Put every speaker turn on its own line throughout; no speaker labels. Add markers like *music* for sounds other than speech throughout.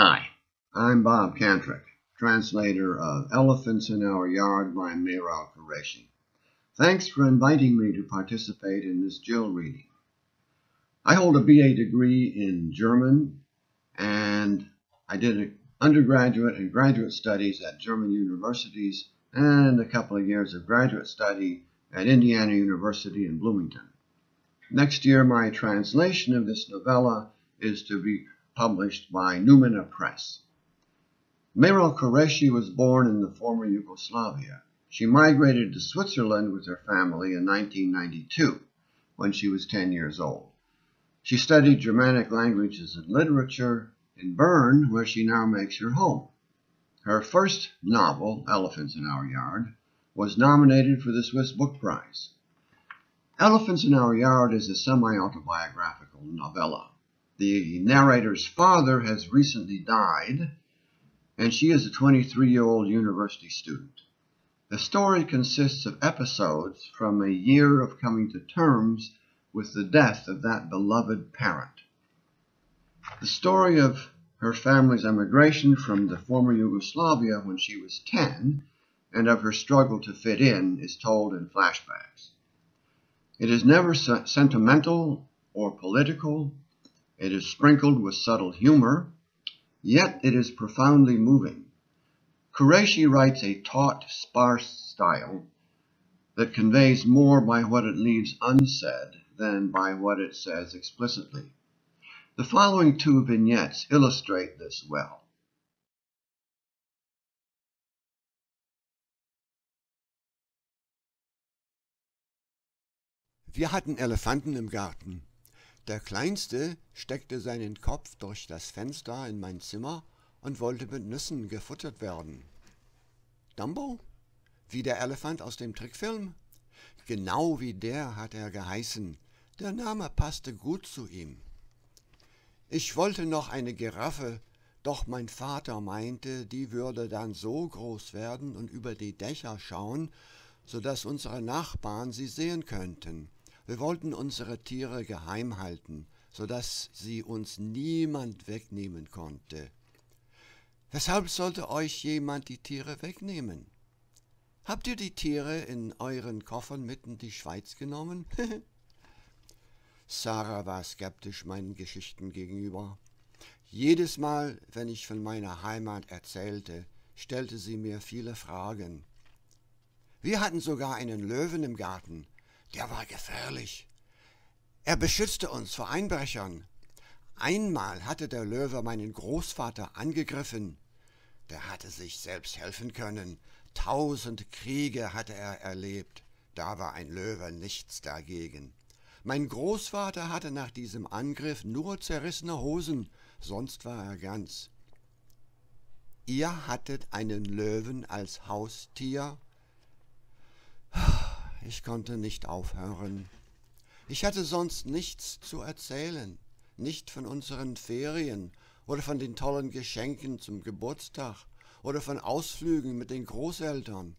Hi, I'm Bob Cantrick, translator of Elephants in Our Yard by Meral Kureyshi. Thanks for inviting me to participate in this Jill reading. I hold a BA degree in German and I did undergraduate and graduate studies at German universities and a couple of years of graduate study at Indiana University in Bloomington. Next year, my translation of this novella is to be published by Noumena Press. Meral Kureyshi was born in the former Yugoslavia. She migrated to Switzerland with her family in 1992 when she was 10 years old. She studied Germanic languages and literature in Bern, where she now makes her home. Her first novel, Elephants in Our Yard, was nominated for the Swiss Book Prize. Elephants in Our Yard is a semi autobiographical novella. The narrator's father has recently died, and she is a 23 year old university student. The story consists of episodes from a year of coming to terms with the death of that beloved parent. The story of her family's emigration from the former Yugoslavia when she was 10 and of her struggle to fit in is told in flashbacks. It is never sentimental or political it is sprinkled with subtle humor, yet it is profoundly moving. Kureyshi writes a taut, sparse style that conveys more by what it leaves unsaid than by what it says explicitly. The following two vignettes illustrate this well.
Wir hatten Elefanten im Garten. Der Kleinste steckte seinen Kopf durch das Fenster in mein Zimmer und wollte mit Nüssen gefuttert werden. Dumbo? Wie der Elefant aus dem Trickfilm? Genau wie der hat er geheißen. Der Name passte gut zu ihm. Ich wollte noch eine Giraffe, doch mein Vater meinte, die würde dann so groß werden und über die Dächer schauen, so dass unsere Nachbarn sie sehen könnten. Wir wollten unsere Tiere geheim halten, so dass sie uns niemand wegnehmen konnte. Weshalb sollte euch jemand die Tiere wegnehmen? Habt ihr die Tiere in euren Koffern mit in die Schweiz genommen? *laughs* Sarah war skeptisch meinen Geschichten gegenüber. Jedes Mal, wenn ich von meiner Heimat erzählte, stellte sie mir viele Fragen. Wir hatten sogar einen Löwen im Garten, der war gefährlich. Er beschützte uns vor Einbrechern. Einmal hatte der Löwe meinen Großvater angegriffen. Der hatte sich selbst helfen können. Tausend Kriege hatte er erlebt. Da war ein Löwe nichts dagegen. Mein Großvater hatte nach diesem Angriff nur zerrissene Hosen, sonst war er ganz. Ihr hattet einen Löwen als Haustier? Ich konnte nicht aufhören. Ich hatte sonst nichts zu erzählen, nicht von unseren Ferien oder von den tollen Geschenken zum Geburtstag oder von Ausflügen mit den Großeltern.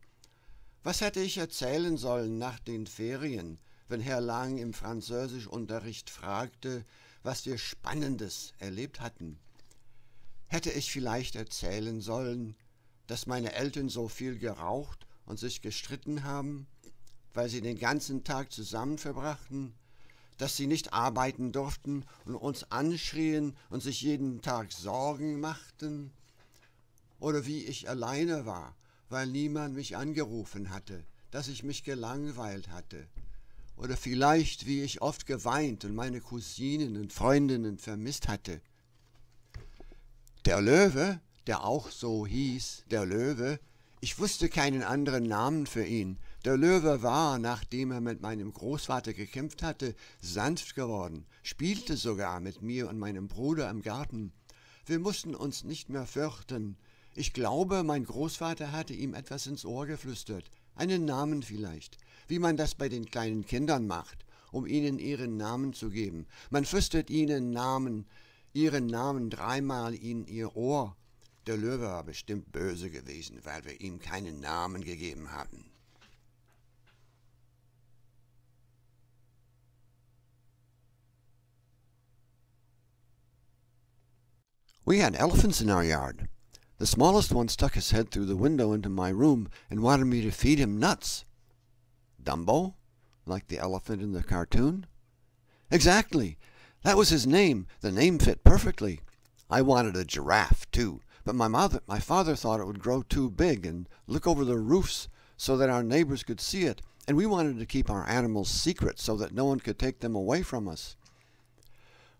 Was hätte ich erzählen sollen nach den Ferien, wenn Herr Lang im Französischunterricht fragte, was wir Spannendes erlebt hatten? Hätte ich vielleicht erzählen sollen, dass meine Eltern so viel geraucht und sich gestritten haben? Weil sie den ganzen Tag zusammen verbrachten, dass sie nicht arbeiten durften und uns anschrien und sich jeden Tag Sorgen machten, oder wie ich alleine war, weil niemand mich angerufen hatte, dass ich mich gelangweilt hatte, oder vielleicht wie ich oft geweint und meine Cousinen und Freundinnen vermisst hatte. Der Löwe, der auch so hieß, der Löwe, ich wusste keinen anderen Namen für ihn, der Löwe war, nachdem er mit meinem Großvater gekämpft hatte, sanft geworden, spielte sogar mit mir und meinem Bruder im Garten. Wir mussten uns nicht mehr fürchten. Ich glaube, mein Großvater hatte ihm etwas ins Ohr geflüstert, einen Namen vielleicht, wie man das bei den kleinen Kindern macht, um ihnen ihren Namen zu geben. Man flüstert ihnen Namen, ihren Namen dreimal in ihr Ohr. Der Löwe war bestimmt böse gewesen, weil wir ihm keinen Namen gegeben hatten. We had elephants in our yard. The smallest one stuck his head through the window into my room and wanted me to feed him nuts. Dumbo? Like the elephant in the cartoon? Exactly. That was his name. The name fit perfectly. I wanted a giraffe, too, but my mother, my father thought it would grow too big and look over the roofs so that our neighbors could see it, and we wanted to keep our animals secret so that no one could take them away from us.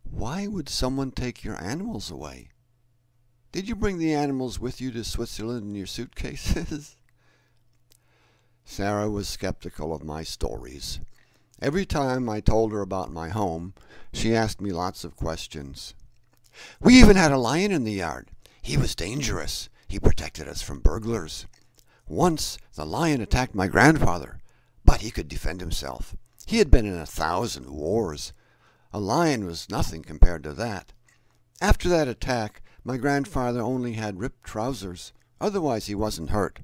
Why would someone take your animals away? Did you bring the animals with you to Switzerland in your suitcases? *laughs* Sarah was skeptical of my stories. Every time I told her about my home, she asked me lots of questions. We even had a lion in the yard. He was dangerous. He protected us from burglars. Once the lion attacked my grandfather, but he could defend himself. He had been in a thousand wars. A lion was nothing compared to that. After that attack, my grandfather only had ripped trousers. Otherwise, he wasn't hurt.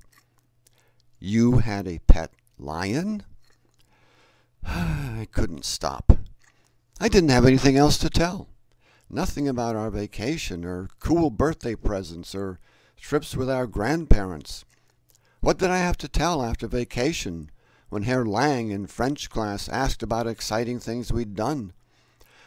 You had a pet lion? *sighs* I couldn't stop. I didn't have anything else to tell. Nothing about our vacation, or cool birthday presents, or trips with our grandparents. What did I have to tell after vacation when Herr Lang in French class asked about exciting things we'd done?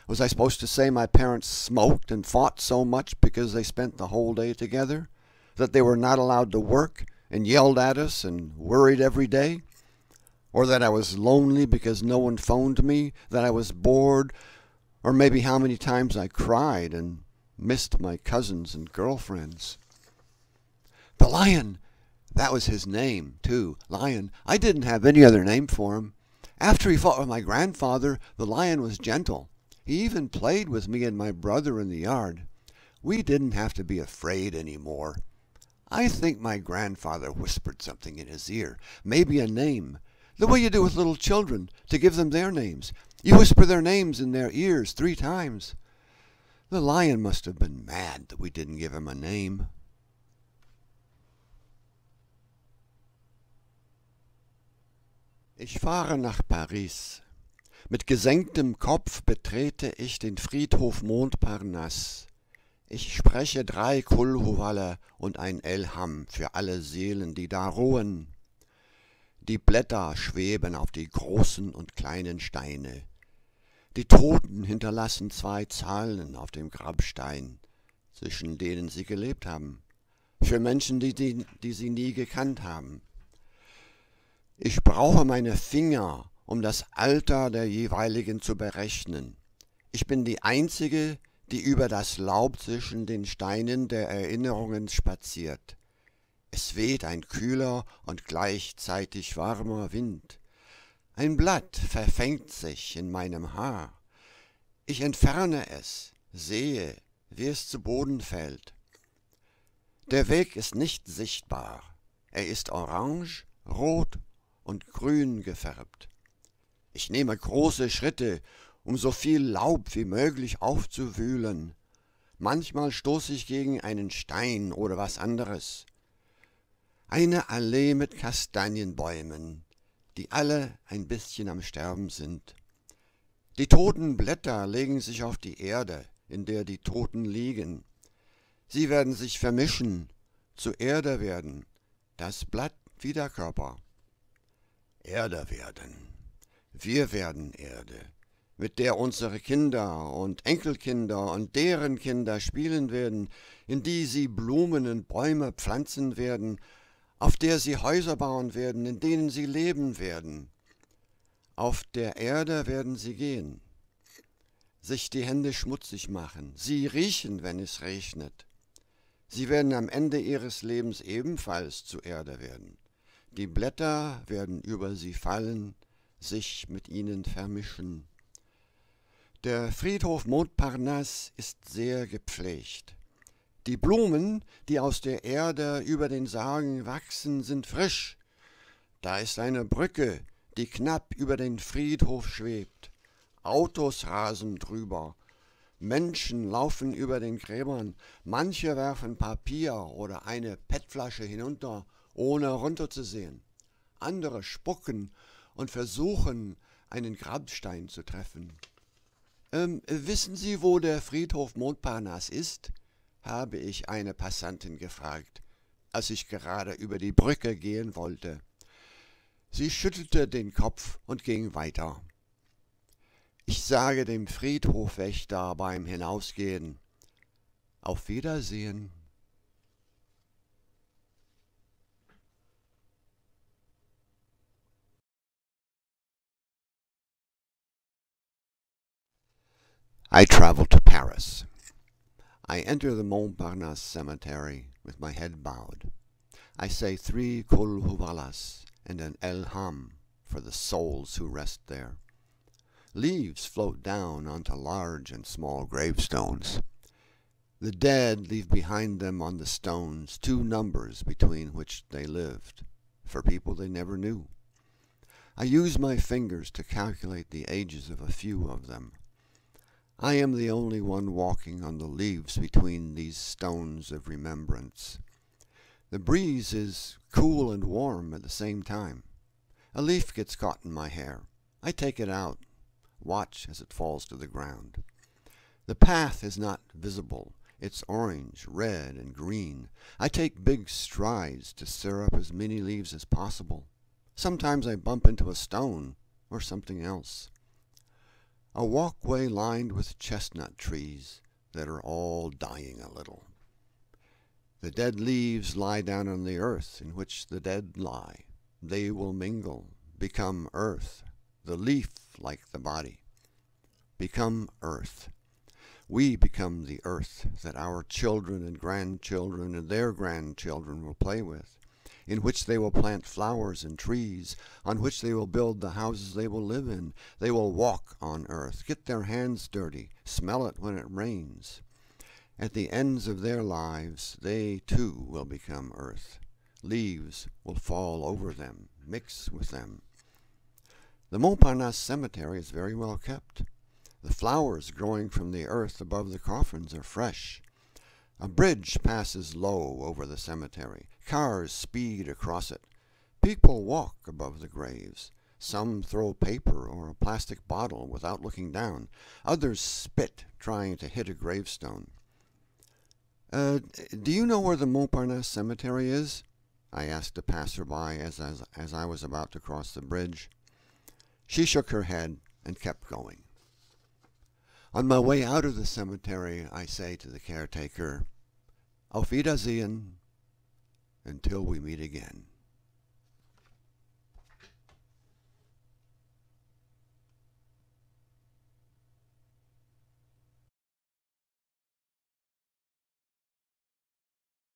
Was I supposed to say my parents smoked and fought so much because they spent the whole day together? That they were not allowed to work and yelled at us and worried every day? Or that I was lonely because no one phoned me? That I was bored? Or maybe how many times I cried and missed my cousins and girlfriends? The lion! That was his name, too, Lion. I didn't have any other name for him. After he fought with my grandfather, the lion was gentle. He even played with me and my brother in the yard. We didn't have to be afraid any more. I think my grandfather whispered something in his ear, maybe a name, the way you do with little children, to give them their names. You whisper their names in their ears three times. The lion must have been mad that we didn't give him a name. Ich fahre nach Paris. Mit gesenktem Kopf betrete ich den Friedhof Montparnasse. Ich spreche drei Kulhuwalle und ein Elham für alle Seelen, die da ruhen. Die Blätter schweben auf die großen und kleinen Steine. Die Toten hinterlassen zwei Zahlen auf dem Grabstein, zwischen denen sie gelebt haben, für Menschen, die, die, die sie nie gekannt haben. Ich brauche meine Finger, um das Alter der jeweiligen zu berechnen. Ich bin die Einzige, die über das Laub zwischen den Steinen der Erinnerungen spaziert. Es weht ein kühler und gleichzeitig warmer Wind. Ein Blatt verfängt sich in meinem Haar. Ich entferne es, sehe, wie es zu Boden fällt. Der Weg ist nicht sichtbar. Er ist orange, rot und grün gefärbt. Ich nehme große Schritte, um so viel Laub wie möglich aufzuwühlen. Manchmal stoße ich gegen einen Stein oder was anderes. Eine Allee mit Kastanienbäumen, die alle ein bisschen am Sterben sind. Die toten Blätter legen sich auf die Erde, in der die Toten liegen. Sie werden sich vermischen, zu Erde werden, das Blatt wie der Körper. Erde werden. Wir werden Erde, mit der unsere Kinder und Enkelkinder und deren Kinder spielen werden, in die sie Blumen und Bäume pflanzen werden, auf der sie Häuser bauen werden, in denen sie leben werden. Auf der Erde werden sie gehen, sich die Hände schmutzig machen, sie riechen, wenn es regnet. Sie werden am Ende ihres Lebens ebenfalls zu Erde werden. Die Blätter werden über sie fallen, sich mit ihnen vermischen. Der Friedhof Montparnasse ist sehr gepflegt. Die Blumen, die aus der Erde über den Sargen wachsen, sind frisch. Da ist eine Brücke, die knapp über den Friedhof schwebt. Autos rasen drüber. Menschen laufen über den Gräbern. Manche werfen Papier oder eine PET-Flasche hinunter ohne runterzusehen. Andere spucken und versuchen, einen Grabstein zu treffen. Ähm, wissen Sie, wo der Friedhof Montparnasse ist? habe ich eine Passantin gefragt, als ich gerade über die Brücke gehen wollte. Sie schüttelte den Kopf und ging weiter. Ich sage dem Friedhofwächter beim Hinausgehen Auf Wiedersehen. I travel to Paris. I enter the Montparnasse cemetery with my head bowed. I say three Kol Huvalas and an El Ham for the souls who rest there. Leaves float down onto large and small gravestones. The dead leave behind them on the stones two numbers between which they lived, for people they never knew. I use my fingers to calculate the ages of a few of them. I am the only one walking on the leaves between these stones of remembrance. The breeze is cool and warm at the same time. A leaf gets caught in my hair. I take it out, watch as it falls to the ground. The path is not visible. It's orange, red, and green. I take big strides to stir up as many leaves as possible. Sometimes I bump into a stone or something else a walkway lined with chestnut trees that are all dying a little. The dead leaves lie down on the earth in which the dead lie. They will mingle, become earth, the leaf like the body. Become earth. We become the earth that our children and grandchildren and their grandchildren will play with in which they will plant flowers and trees, on which they will build the houses they will live in. They will walk on earth, get their hands dirty, smell it when it rains. At the ends of their lives, they too will become earth. Leaves will fall over them, mix with them. The Montparnasse cemetery is very well kept. The flowers growing from the earth above the coffins are fresh. A bridge passes low over the cemetery. Cars speed across it. People walk above the graves. Some throw paper or a plastic bottle without looking down. Others spit, trying to hit a gravestone. Uh, do you know where the Montparnasse Cemetery is? I asked a passerby as, as, as I was about to cross the bridge. She shook her head and kept going. On my way out of the cemetery, I say to the caretaker, Auf Wiedersehen, until we meet again.